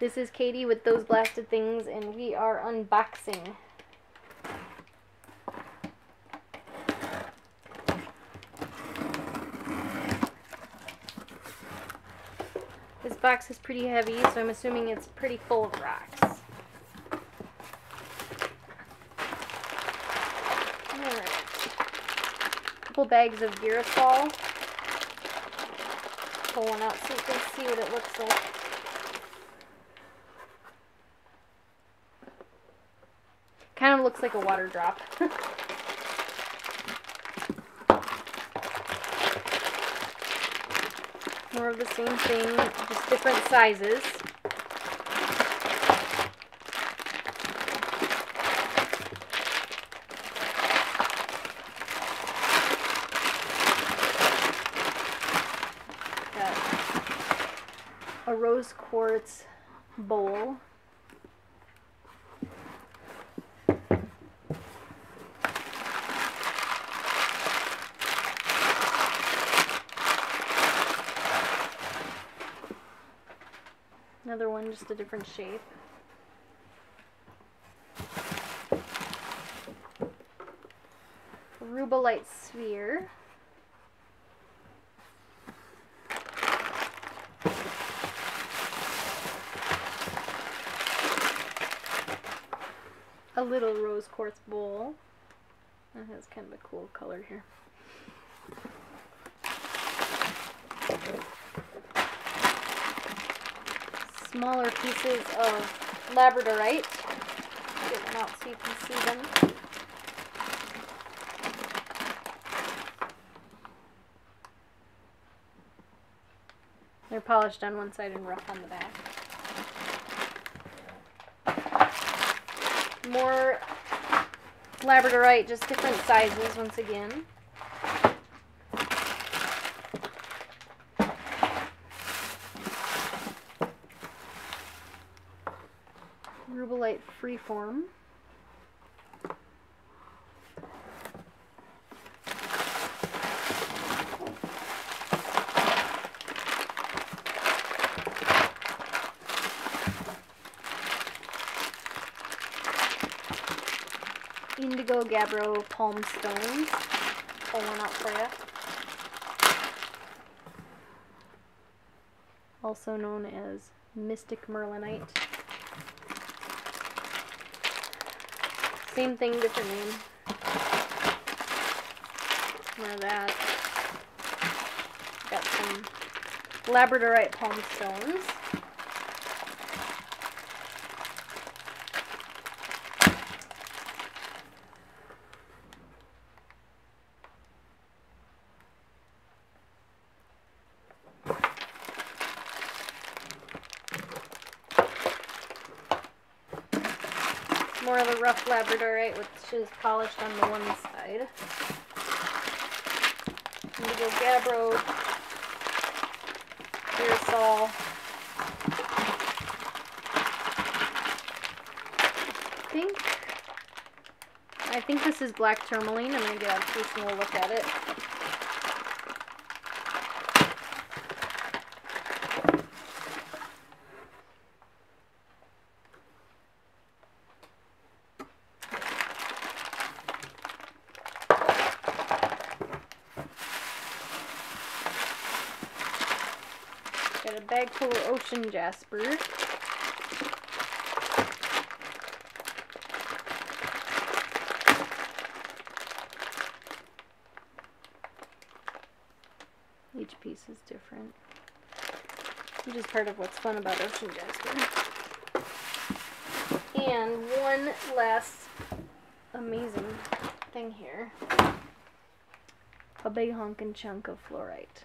This is Katie with Those Blasted Things, and we are unboxing. This box is pretty heavy, so I'm assuming it's pretty full of rocks. Couple bags of Girasol. Pull one out so you can see what it looks like. Of looks like a water drop. More of the same thing, just different sizes. A rose quartz bowl. Another one, just a different shape. Rubellite sphere. A little rose quartz bowl. That has kind of a cool color here. Smaller pieces of labradorite. Get them out so you can see them. They're polished on one side and rough on the back. More labradorite, just different sizes once again. Rubellite Freeform. Indigo Gabbro Palm Stones. Pull one out for you. Also known as Mystic Merlinite. Same thing, different name. More of that. Got some labradorite palm stones. More of the rough labradorite, which is polished on the one side. Indigo Gabbro, Girasol. I think, I think this is black tourmaline. I'm going to get a personal look at it. Got a bag full of ocean jasper. Each piece is different. Which is part of what's fun about ocean jasper. And one last amazing thing here. A big honkin' chunk of fluorite.